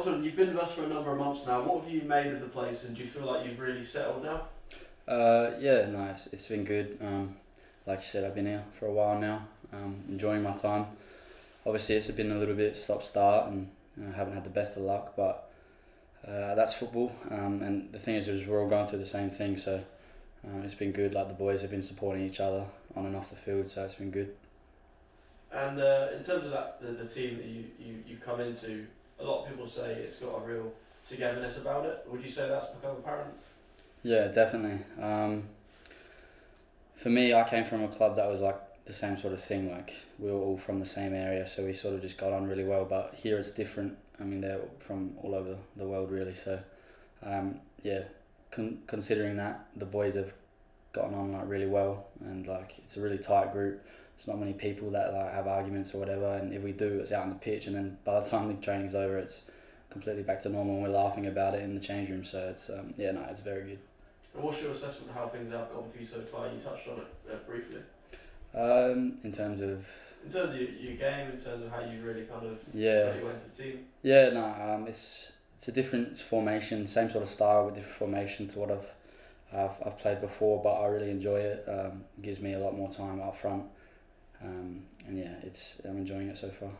Lachlan, you've been with us for a number of months now. What have you made of the place, and do you feel like you've really settled now? Uh, yeah, no, it's, it's been good. Um, like you said, I've been here for a while now, um, enjoying my time. Obviously, it's been a little bit stop start, and I haven't had the best of luck, but uh, that's football. Um, and the thing is, is, we're all going through the same thing, so um, it's been good. Like the boys have been supporting each other on and off the field, so it's been good. And uh, in terms of that, the, the team that you, you, you've come into, a lot of people say it's got a real togetherness about it. Would you say that's become apparent? Yeah, definitely. Um, for me, I came from a club that was like the same sort of thing. Like we were all from the same area, so we sort of just got on really well. But here it's different. I mean, they're from all over the world, really. So, um, yeah, con- considering that the boys have gotten on like really well, and like it's a really tight group. There's not many people that like have arguments or whatever, and if we do, it's out on the pitch, and then by the time the training's over, it's completely back to normal. and We're laughing about it in the change room, so it's um, yeah, no, it's very good. And what's your assessment of how things have gone for you so far? You touched on it uh, briefly. Um, in terms of. In terms of your, your game, in terms of how you really kind of yeah you went to the team. Yeah, no, um, it's it's a different formation, same sort of style with different formation to what I've I've, I've played before, but I really enjoy it. Um, it gives me a lot more time up front, um, and yeah, it's I'm enjoying it so far.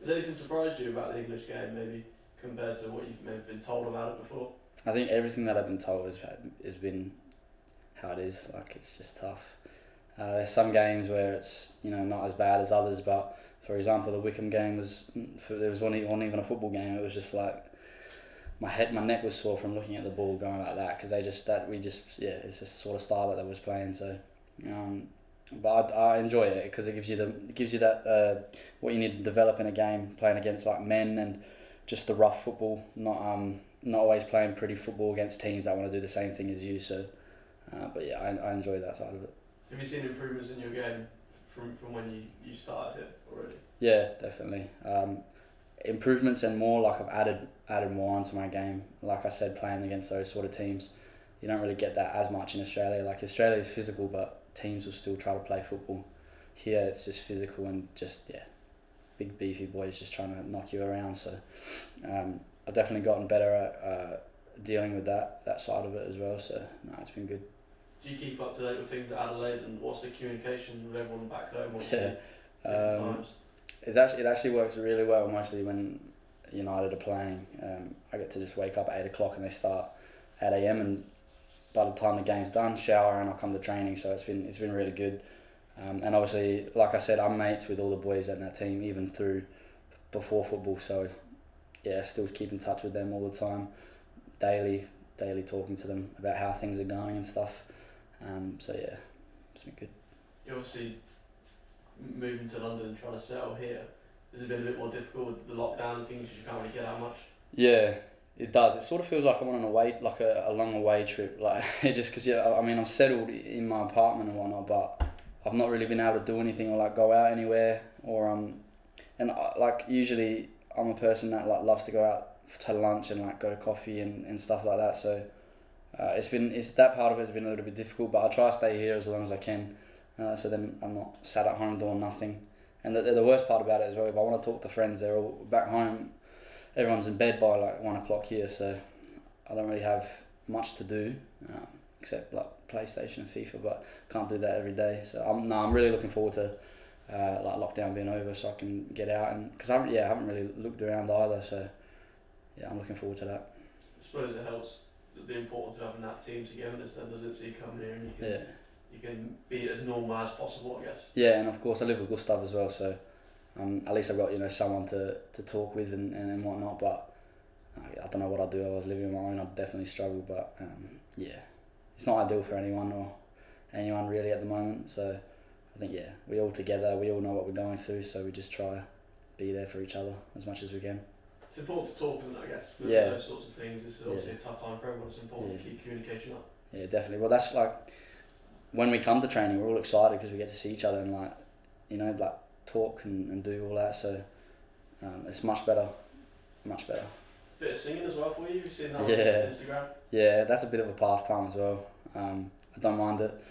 Has anything surprised you about the English game, maybe compared to what you've maybe been told about it before? I think everything that I've been told has has been how it is. Like it's just tough. Uh, there's some games where it's you know not as bad as others, but for example, the Wycombe game was there was one, even a football game. It was just like my head, my neck was sore from looking at the ball going like that because they just that we just yeah, it's just sort of style that they was playing. So, um, but I, I enjoy it because it gives you the it gives you that uh, what you need to develop in a game playing against like men and just the rough football, not um not always playing pretty football against teams that want to do the same thing as you. So, uh, but yeah, I, I enjoy that side of it. Have you seen improvements in your game from, from when you, you started here already? Yeah, definitely. Um, improvements and more like I've added added more onto my game. Like I said, playing against those sort of teams, you don't really get that as much in Australia. Like Australia is physical, but teams will still try to play football. Here it's just physical and just yeah, big beefy boys just trying to knock you around. So um, I've definitely gotten better at uh, dealing with that that side of it as well. So no, it's been good. Do you keep up to date with things at Adelaide and what's the communication with everyone back home? Yeah. Um, it's actually it actually works really well mostly when United are playing. Um, I get to just wake up at eight o'clock and they start at 8 AM and by the time the game's done, shower and I come to training. So it's been it's been really good. Um, and obviously, like I said, I'm mates with all the boys in that team, even through before football. So yeah, still keep in touch with them all the time, daily, daily talking to them about how things are going and stuff. Um, so yeah, it's been good. You obviously moving to London and trying to settle here. Has it been a bit more difficult with the lockdown and things? You can't really get out much. Yeah, it does. It sort of feels like I'm on an away, like a, a long away trip. Like just because yeah, I mean I'm settled in my apartment and whatnot, but I've not really been able to do anything or like go out anywhere or um, and I, like usually I'm a person that like loves to go out to lunch and like go to coffee and, and stuff like that. So uh, it's been it's that part of it has been a little bit difficult, but I try to stay here as long as I can. Uh, so then I'm not sat at home doing nothing. And the, the worst part about it as well, if I want to talk to friends, they're all back home. Everyone's in bed by like one o'clock here, so I don't really have much to do um, except like PlayStation and FIFA, but can't do that every day. So I'm no, I'm really looking forward to uh, like lockdown being over, so I can get out and because I haven't yeah I haven't really looked around either, so yeah I'm looking forward to that. I suppose it helps the importance of having that team togetherness then does it so you come here and you can yeah. you can be as normal as possible I guess yeah and of course I live with Gustav as well so um, at least I've got you know someone to, to talk with and, and, and whatnot but I, I don't know what I'd do if I was living on my own I'd definitely struggle but um, yeah it's not ideal for anyone or anyone really at the moment so I think yeah we all together we all know what we're going through so we just try to be there for each other as much as we can it's important to talk, isn't it? I guess with yeah. those sorts of things. It's obviously yeah. a tough time for everyone. It's important yeah. to keep communication up. Yeah, definitely. Well, that's like when we come to training, we're all excited because we get to see each other and like you know like talk and, and do all that. So um, it's much better, much better. Bit of singing as well for you. You've seen that yeah. on Instagram. Yeah, that's a bit of a pastime as well. Um, I don't mind it.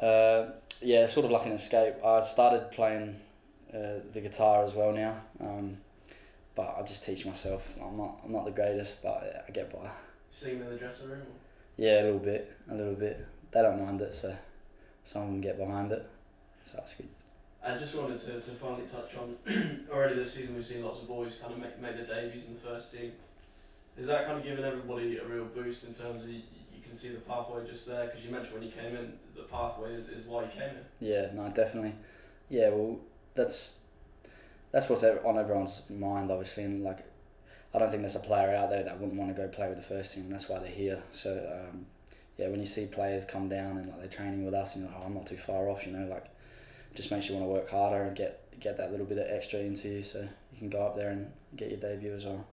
Uh, yeah, sort of like an escape. I started playing uh, the guitar as well now. Um, but I just teach myself. I'm not I'm not the greatest, but yeah, I get by. Them in the dressing room. Yeah, a little bit, a little bit. They don't mind it, so some of them get behind it. So that's good. I just wanted to, to finally touch on already this season we've seen lots of boys kind of make, make their debuts in the first team. Is that kind of giving everybody a real boost in terms of you, you can see the pathway just there? Because you mentioned when you came in, the pathway is, is why you came in. Yeah, no, definitely. Yeah, well, that's that's what's on everyone's mind, obviously, and like, I don't think there's a player out there that wouldn't want to go play with the first team. That's why they're here. So, um, yeah, when you see players come down and like they're training with us, and you're like, oh, I'm not too far off, you know, like, just makes you want to work harder and get get that little bit of extra into you, so you can go up there and get your debut as well.